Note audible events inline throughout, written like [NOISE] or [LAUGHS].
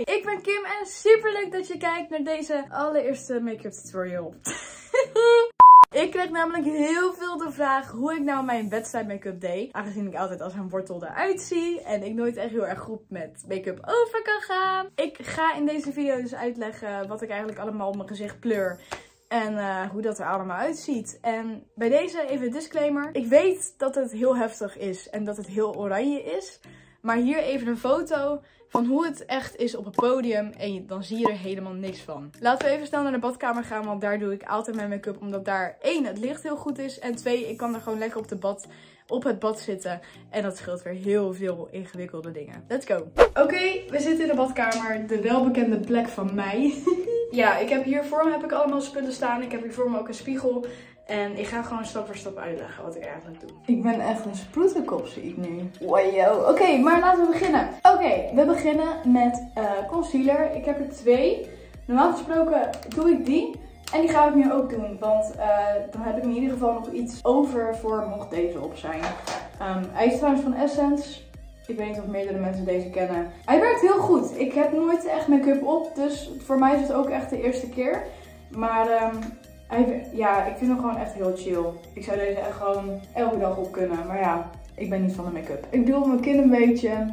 Ik ben Kim en super leuk dat je kijkt naar deze allereerste make-up tutorial. [LAUGHS] Ik kreeg namelijk heel veel de vraag hoe ik nou mijn wedstrijd make-up deed. Aangezien ik altijd als een wortel eruit zie. En ik nooit echt heel erg goed met make-up over kan gaan. Ik ga in deze video dus uitleggen wat ik eigenlijk allemaal op mijn gezicht pleur. En uh, hoe dat er allemaal uitziet. En bij deze even een disclaimer. Ik weet dat het heel heftig is en dat het heel oranje is. Maar hier even een foto van hoe het echt is op het podium. En dan zie je er helemaal niks van. Laten we even snel naar de badkamer gaan. Want daar doe ik altijd mijn make-up. Omdat daar één, het licht heel goed is. En twee, ik kan er gewoon lekker op, de bad, op het bad zitten. En dat scheelt weer heel veel ingewikkelde dingen. Let's go. Oké, we zitten in de badkamer. De welbekende plek van mij. [LAUGHS] ja, ik heb hier voor me heb ik allemaal spullen staan. Ik heb hier voor me ook een spiegel. En ik ga gewoon stap voor stap uitleggen wat ik eigenlijk doe. Ik ben echt een sproetenkop, zie ik nu. Wow. Oké, maar laten we beginnen. Oké, we beginnen met uh, concealer. Ik heb er twee. Normaal gesproken doe ik die. En die ga ik nu ook doen, want uh, dan heb ik in ieder geval nog iets over voor mocht deze op zijn. Um, hij is trouwens van Essence. Ik weet niet of meerdere mensen deze kennen. Hij werkt heel goed. Ik heb nooit echt make-up op, dus voor mij is het ook echt de eerste keer. Maar um, ja, ik vind hem gewoon echt heel chill. Ik zou deze echt gewoon elke dag op kunnen. Maar ja, ik ben niet van de make-up. Ik doe mijn kin een beetje.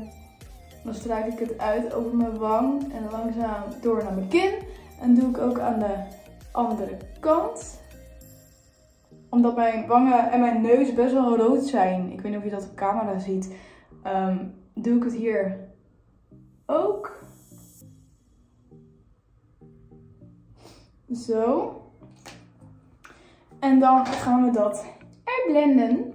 Dan strijk ik het uit over mijn wang. En langzaam door naar mijn kin. En doe ik ook aan de andere kant. Omdat mijn wangen en mijn neus best wel rood zijn. Ik weet niet of je dat op camera ziet. Um, doe ik het hier ook. Zo. En dan gaan we dat er blenden.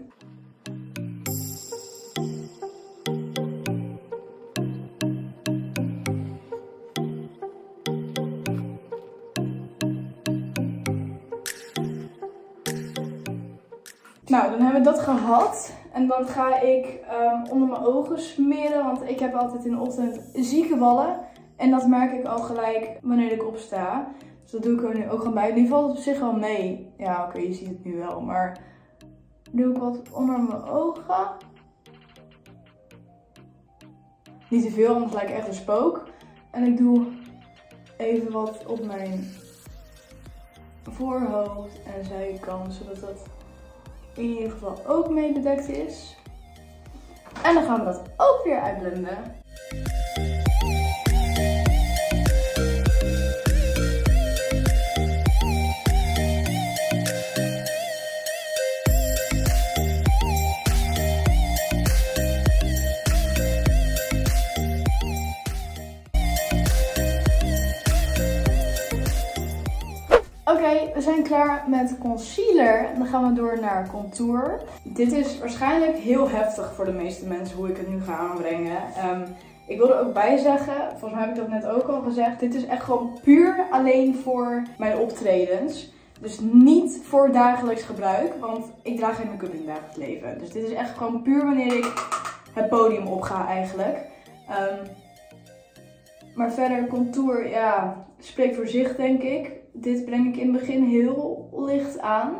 Nou, dan hebben we dat gehad. En dan ga ik um, onder mijn ogen smeren. Want ik heb altijd in de ochtend zieke wallen. En dat merk ik al gelijk wanneer ik opsta. Dat doe ik er nu ook gewoon bij. Die valt op zich wel mee. Ja, oké, je ziet het nu wel. Maar doe ik wat onder mijn ogen. Niet te veel, anders lijkt echt een spook. En ik doe even wat op mijn voorhoofd en zijkant. Zodat dat in ieder geval ook mee bedekt is. En dan gaan we dat ook weer uitblenden. We zijn klaar met concealer. Dan gaan we door naar contour. Dit is waarschijnlijk heel heftig voor de meeste mensen hoe ik het nu ga aanbrengen. Um, ik wil er ook bij zeggen, volgens mij heb ik dat net ook al gezegd. Dit is echt gewoon puur alleen voor mijn optredens. Dus niet voor dagelijks gebruik, want ik draag geen make-up in het dagelijks leven. Dus dit is echt gewoon puur wanneer ik het podium op ga eigenlijk. Um, maar verder contour, ja, spreekt voor zich denk ik. Dit breng ik in het begin heel licht aan.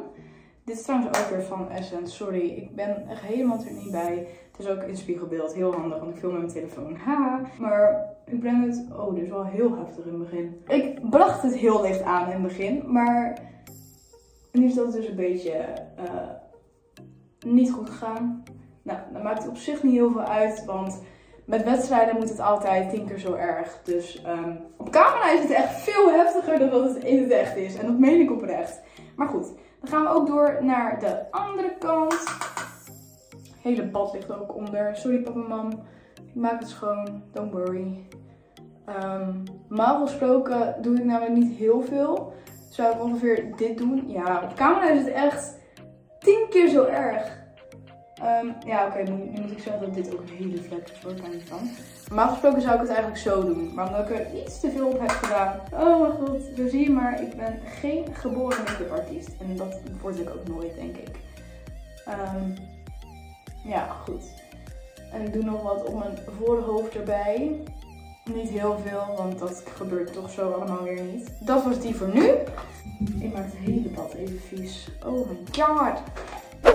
Dit is trouwens ook weer van Essence. Sorry, ik ben echt helemaal er niet bij. Het is ook in spiegelbeeld. Heel handig, want ik film met mijn telefoon. Ha! Maar ik breng het... Oh, dit is wel heel heftig in het begin. Ik bracht het heel licht aan in het begin. Maar nu is dat dus een beetje uh, niet goed gegaan. Nou, dat maakt op zich niet heel veel uit. Want met wedstrijden moet het altijd tien keer zo erg. Dus um, op camera is het echt veel heftiger dan dat het in het echt is. En dat meen ik oprecht. Maar goed, dan gaan we ook door naar de andere kant. Hele bad ligt ook onder. Sorry papa mam. Ik maak het schoon. Don't worry. Um, normaal gesproken doe ik namelijk niet heel veel. Zou ik ongeveer dit doen? Ja, op camera is het echt tien keer zo erg. Um, ja, oké, okay, nu, moet ik zeggen dat dit ook een hele vlek is hoor, daar van. Normaal gesproken zou ik het eigenlijk zo doen. Maar omdat ik er iets te veel op heb gedaan. Oh mijn god, zo zie je maar, ik ben geen geboren make-up. En dat word ik ook nooit, denk ik. Um, ja, goed. En ik doe nog wat op mijn voorhoofd erbij. Niet heel veel, want dat gebeurt toch zo allemaal weer niet. Dat was die voor nu. Ik maak het hele bad even vies. Oh my god.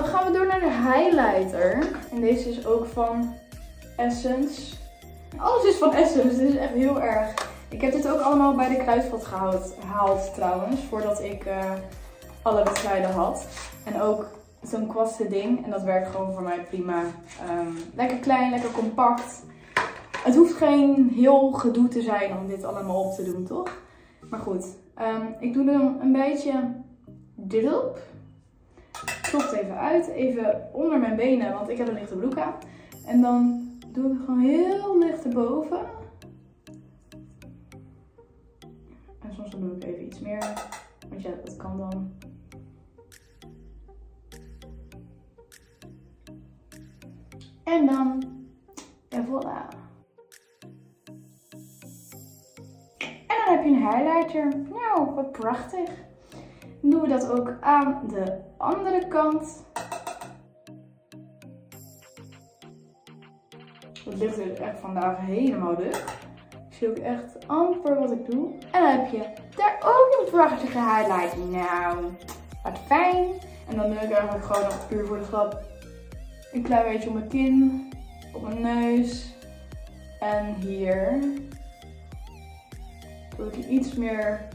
Dan gaan we door naar de highlighter. En deze is ook van Essence. Alles is van Essence, dit is echt heel erg. Ik heb dit ook allemaal bij de kruidvat gehaald, trouwens, voordat ik uh, alle wedstrijden had. En ook zo'n kwaste ding. En dat werkt gewoon voor mij prima. Um, lekker klein, lekker compact. Het hoeft geen heel gedoe te zijn om dit allemaal op te doen, toch? Maar goed, um, ik doe dan een beetje erop. Klopt even uit. Even onder mijn benen, want ik heb een lichte broek aan. En dan doe ik gewoon heel licht erboven. En soms dan doe ik even iets meer. Want ja, dat kan dan. En dan, en voilà. En dan heb je een highlighter. Nou, wat prachtig. Dat ook aan de andere kant. Het ligt er echt vandaag helemaal lucht. Ik zie ook echt amper wat ik doe. En dan heb je daar ook een prachtige highlight. Nou, wat fijn. En dan doe ik eigenlijk gewoon nog puur voor de grap een klein beetje op mijn kin, op mijn neus en hier. Zodat ik iets meer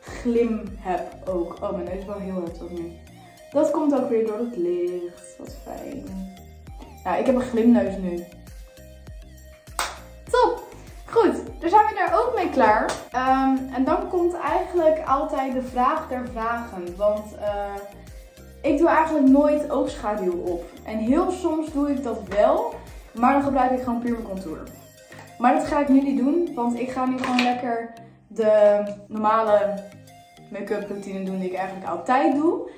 glim heb ook. Oh, mijn neus is wel heel heftig nu. Dat komt ook weer door het licht. Wat fijn. Ja, ik heb een glimneus nu. Top! Goed, daar zijn we daar ook mee klaar. Ehm, en dan komt eigenlijk altijd de vraag der vragen. Want uh, ik doe eigenlijk nooit oogschaduw op. En heel soms doe ik dat wel, maar dan gebruik ik gewoon puur contour. Maar dat ga ik nu niet doen, want ik ga nu gewoon lekker de normale make-up routine doen die ik eigenlijk altijd doe.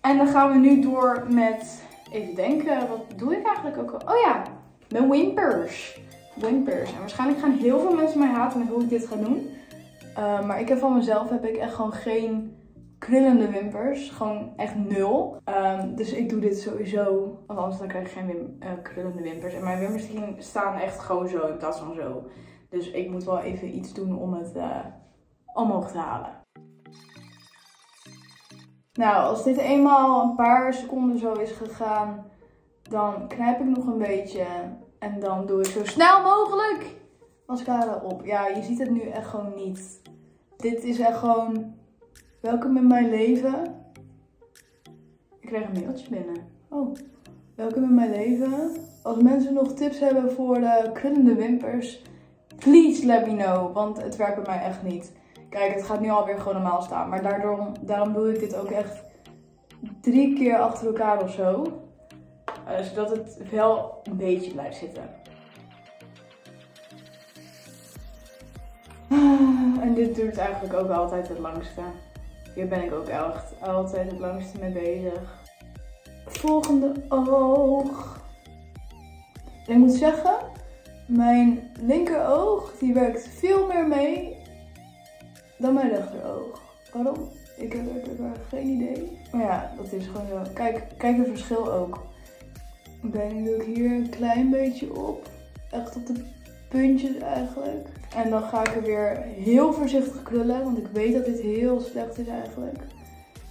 En dan gaan we nu door met, even denken, wat doe ik eigenlijk ook al? Oh ja, mijn wimpers. Wimpers. En waarschijnlijk gaan heel veel mensen mij haten met hoe ik dit ga doen. Uh, maar ik heb van mezelf heb ik echt gewoon geen krullende wimpers. Gewoon echt nul. Um, dus ik doe dit sowieso. Want anders dan krijg ik geen uh, krullende wimpers. En mijn wimpers staan echt gewoon zo in plaats van zo. Dus ik moet wel even iets doen om het uh, omhoog te halen. Nou, als dit eenmaal een paar seconden zo is gegaan, dan knijp ik nog een beetje. En dan doe ik zo snel mogelijk mascara op. Ja, je ziet het nu echt gewoon niet. Dit is echt gewoon Welkom in mijn leven. Ik krijg een mailtje binnen. Oh, welkom in mijn leven. Als mensen nog tips hebben voor de krullende wimpers, please let me know. Want het werkt bij mij echt niet. Kijk, het gaat nu alweer gewoon normaal staan. Maar daardoor, daarom doe ik dit ook echt drie keer achter elkaar of zo. Uh, zodat het wel een beetje blijft zitten. Ah, en dit duurt eigenlijk ook altijd het langste. Hier ben ik ook echt altijd het langste mee bezig. Volgende oog. ik moet zeggen, mijn linkeroog die werkt veel meer mee dan mijn rechteroog. Waarom? Ik heb er geen idee. Maar ja, dat is gewoon zo. Kijk, kijk het verschil ook. Ben doe ik hier een klein beetje op. Echt op de puntjes eigenlijk. En dan ga ik er weer heel voorzichtig krullen, want ik weet dat dit heel slecht is eigenlijk.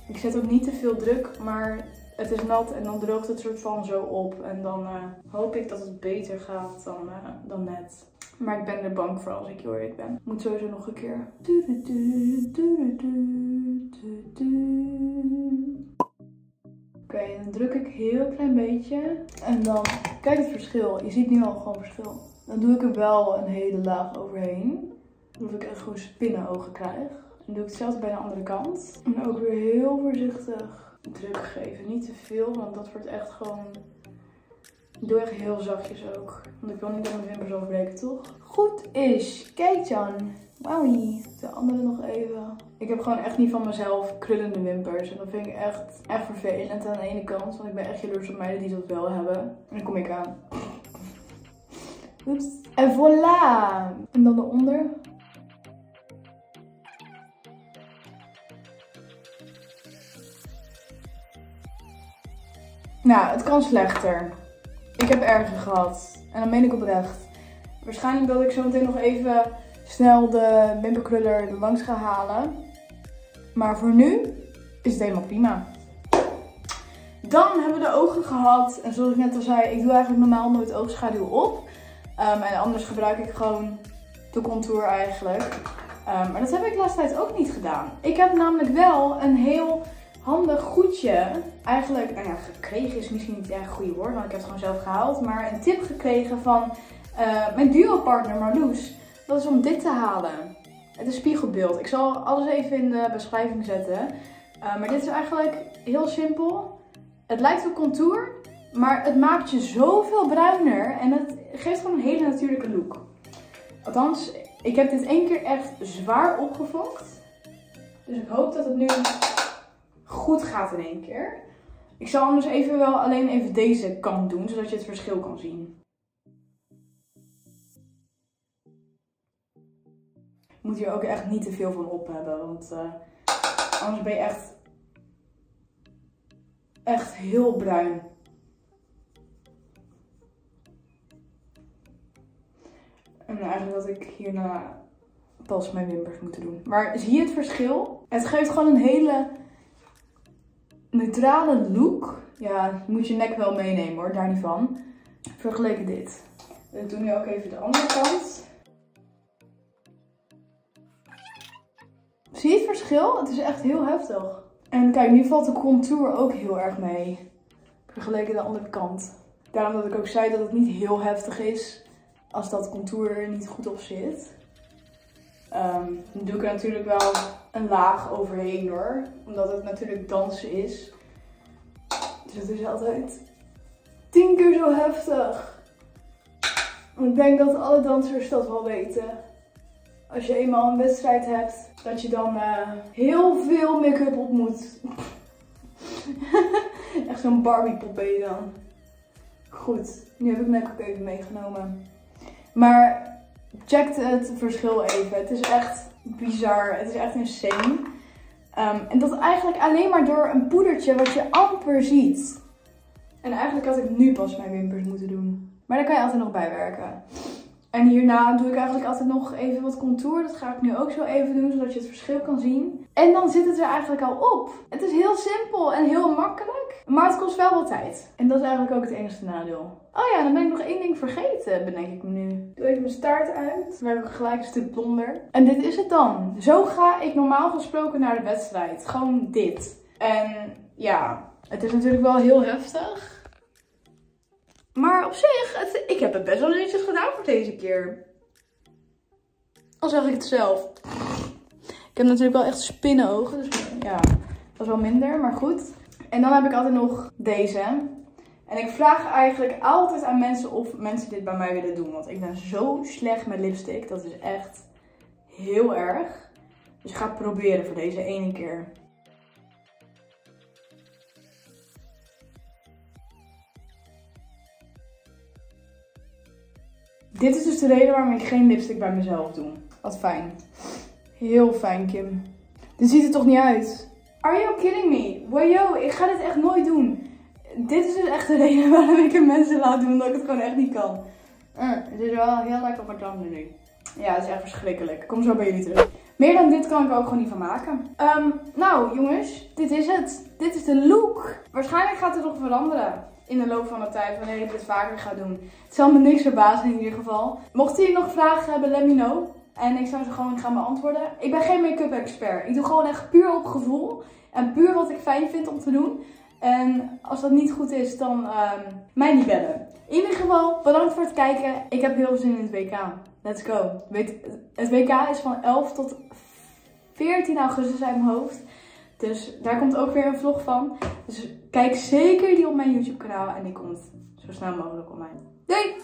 Ik zet ook niet te veel druk, maar het is nat en dan droogt het soort van zo op. En dan uh, hoop ik dat het beter gaat dan, uh, dan net. Maar ik ben er bang voor als ik heel eerlijk ben. Moet sowieso nog een keer. Oké, dan druk ik heel klein beetje. En dan, kijk het verschil. Je ziet nu al gewoon verschil. Dan doe ik er wel een hele laag overheen. Zodat ik echt gewoon spinnenogen krijg. En doe ik hetzelfde bij de andere kant. En ook weer heel voorzichtig druk geven. Niet te veel, want dat wordt echt gewoon... Ik doe echt heel zachtjes ook. Want ik wil niet dat mijn wimpers overbreken, toch? Goed is. Kijk dan. Wowie. De andere nog even. Ik heb gewoon echt niet van mezelf krullende wimpers. En dat vind ik echt, echt vervelend aan de ene kant. Want ik ben echt jaloers op meiden die dat wel hebben. En dan kom ik aan. Oeps. En voilà. En dan eronder. Nou, het kan slechter. Ik heb erger gehad. En dan meen ik oprecht. Waarschijnlijk dat ik zo meteen nog even snel de wimperkruller er langs ga halen. Maar voor nu is het helemaal prima. Dan hebben we de ogen gehad. En zoals ik net al zei, ik doe eigenlijk normaal nooit oogschaduw op. Ehm, en anders gebruik ik gewoon de contour eigenlijk. Ehm, maar dat heb ik de laatste tijd ook niet gedaan. Ik heb namelijk wel een heel handig goedje. Eigenlijk, nou gekregen is misschien niet echt goede woord, want ik heb het gewoon zelf gehaald. Maar een tip gekregen van uh, mijn duo-partner Marloes. Dat is om dit te halen. Het is spiegelbeeld. Ik zal alles even in de beschrijving zetten. Uh, maar dit is eigenlijk heel simpel. Het lijkt op contour, maar het maakt je zoveel bruiner. En het geeft gewoon een hele natuurlijke look. Althans, ik heb dit één keer echt zwaar opgefokt. Dus ik hoop dat het nu goed gaat in één keer. Ik zal anders even wel alleen even deze kant doen, zodat je het verschil kan zien. Je moet hier ook echt niet te veel van op hebben, want uh, anders ben je echt, echt heel bruin. En eigenlijk dat ik hierna pas mijn wimpers moeten doen. Maar zie je het verschil? Het geeft gewoon een hele neutrale look. Ja, moet je nek wel meenemen hoor, daar niet van. Vergeleken dit. Ik doe nu ook even de andere kant. Zie je het verschil? Het is echt heel heftig. En kijk, nu valt de contour ook heel erg mee. Vergeleken de andere kant. Daarom dat ik ook zei dat het niet heel heftig is als dat contour er niet goed op zit. Dan doe ik er natuurlijk wel een laag overheen hoor. Omdat het natuurlijk dansen is. Dus het is altijd tien keer zo heftig. Ik denk dat alle dansers dat wel weten. Als je eenmaal een wedstrijd hebt, dat je dan uh, heel veel make-up op moet. [LAUGHS] Echt zo'n Barbie pop ben je dan. Goed, nu heb ik ook even meegenomen. Maar check het verschil even. Het is echt bizar. Het is echt insane. Um, en dat eigenlijk alleen maar door een poedertje wat je amper ziet. En eigenlijk had ik nu pas mijn wimpers moeten doen. Maar daar kan je altijd nog bijwerken. En hierna doe ik eigenlijk altijd nog even wat contour. Dat ga ik nu ook zo even doen, zodat je het verschil kan zien. En dan zit het er eigenlijk al op. Het is heel simpel en heel makkelijk. Maar het kost wel wat tijd. En dat is eigenlijk ook het enige nadeel. Oh ja, dan ben ik nog één ding vergeten, bedenk ik me nu. Doe even mijn staart uit. Dan heb ik gelijk een stuk blonder. En dit is het dan. Zo ga ik normaal gesproken naar de wedstrijd. Gewoon dit. En ja, het is natuurlijk wel heel heftig. Maar op zich, het, ik heb het best wel netjes gedaan voor deze keer. Al zeg ik het zelf. Ik heb natuurlijk wel echt spinnenogen, dus ja, dat is wel minder, maar goed. En dan heb ik altijd nog deze. En ik vraag eigenlijk altijd aan mensen of mensen dit bij mij willen doen. Want ik ben zo slecht met lipstick. Dat is echt heel erg. Dus ik ga het proberen voor deze ene keer. Dit is dus de reden waarom ik geen lipstick bij mezelf doe. Wat fijn. Heel fijn, Kim. Dit ziet er toch niet uit? Are you kidding me? Wow, ik ga dit echt nooit doen. Dit is dus echt de [LAUGHS] reden waarom ik het mensen laat doen, dat ik het gewoon echt niet kan. Uh, het is wel heel lekker op mijn tanden nu. Ja, het is echt verschrikkelijk. Ik kom zo bij jullie terug. Meer dan dit kan ik er ook gewoon niet van maken. Um, nou, jongens, dit is het. Dit is de look. Waarschijnlijk gaat het nog veranderen in de loop van de tijd wanneer ik dit vaker ga doen. Het zal me niks verbazen in ieder geval. Mochten jullie nog vragen hebben, let me know. En ik zou ze gewoon gaan beantwoorden. Ik ben geen make-up expert. Ik doe gewoon echt puur op gevoel. En puur wat ik fijn vind om te doen. En als dat niet goed is, dan um, mij niet bellen. In ieder geval, bedankt voor het kijken. Ik heb heel veel zin in het WK. Let's go. Het WK is van 11 tot 14 augustus uit mijn hoofd. Dus daar komt ook weer een vlog van. Dus kijk zeker die op mijn YouTube kanaal. En die komt zo snel mogelijk online. Doei!